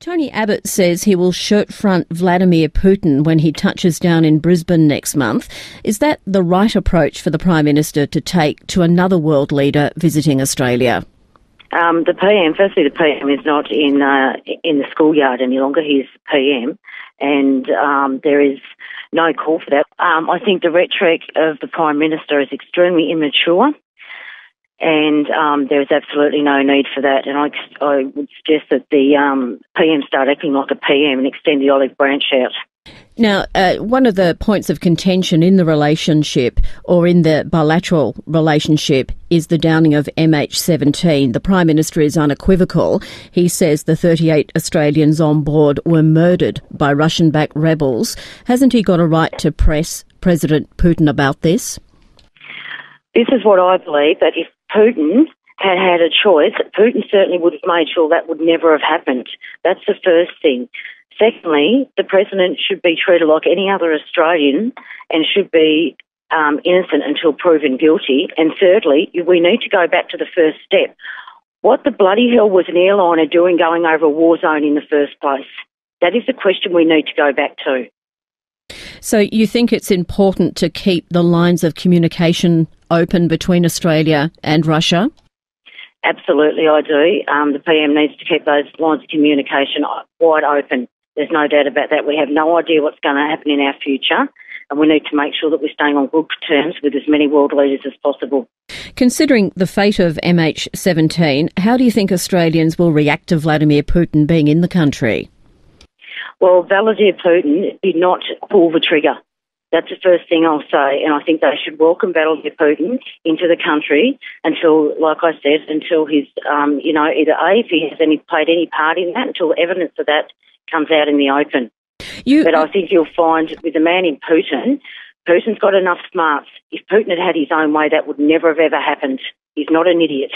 Tony Abbott says he will shirt front Vladimir Putin when he touches down in Brisbane next month. Is that the right approach for the Prime Minister to take to another world leader visiting Australia? Um, the PM, firstly, the PM is not in uh, in the schoolyard any longer. He's PM, and um, there is no call for that. Um, I think the rhetoric of the Prime Minister is extremely immature and um, there is absolutely no need for that. And I, I would suggest that the um, PM start acting like a PM and extend the olive branch out. Now, uh, one of the points of contention in the relationship or in the bilateral relationship is the downing of MH17. The Prime Minister is unequivocal. He says the 38 Australians on board were murdered by Russian backed rebels. Hasn't he got a right to press President Putin about this? This is what I believe that if Putin had had a choice, Putin certainly would have made sure that would never have happened. That's the first thing. Secondly, the president should be treated like any other Australian and should be um, innocent until proven guilty. And thirdly, we need to go back to the first step. What the bloody hell was an airliner doing going over a war zone in the first place? That is the question we need to go back to. So you think it's important to keep the lines of communication open between Australia and Russia? Absolutely, I do. Um, the PM needs to keep those lines of communication wide open. There's no doubt about that. We have no idea what's going to happen in our future, and we need to make sure that we're staying on good terms with as many world leaders as possible. Considering the fate of MH17, how do you think Australians will react to Vladimir Putin being in the country? Well, Vladimir Putin did not pull the trigger. That's the first thing I'll say, and I think they should welcome Vladimir Putin into the country until, like I said, until he's, um, you know, either A, if he has any played any part in that, until evidence of that comes out in the open. You, but I think you'll find with a man in Putin, Putin's got enough smarts. If Putin had had his own way, that would never have ever happened. He's not an idiot.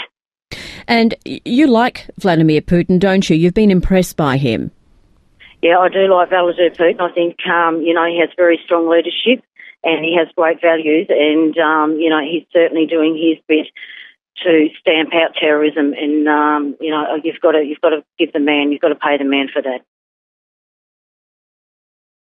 And you like Vladimir Putin, don't you? You've been impressed by him. Yeah, I do like Vladimir Putin. I think, um, you know, he has very strong leadership and he has great values and, um, you know, he's certainly doing his bit to stamp out terrorism and, um, you know, you've got to, you've got to give the man, you've got to pay the man for that.